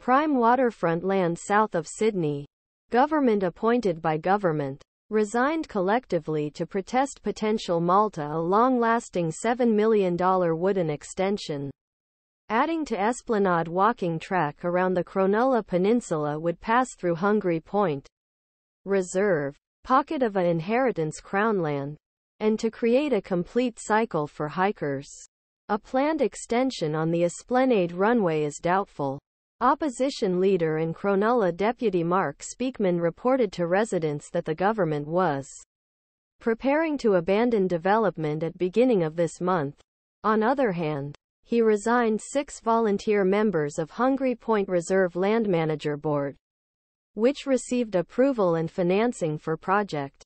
prime waterfront land south of Sydney. Government appointed by government resigned collectively to protest potential Malta a long-lasting $7 million wooden extension. Adding to Esplanade walking track around the Cronulla Peninsula would pass through Hungry Point Reserve, pocket of a inheritance crownland, and to create a complete cycle for hikers. A planned extension on the Esplanade runway is doubtful. Opposition leader and Cronulla deputy Mark Speakman reported to residents that the government was preparing to abandon development at beginning of this month. On other hand, he resigned six volunteer members of Hungry Point Reserve Land Manager Board, which received approval and financing for project.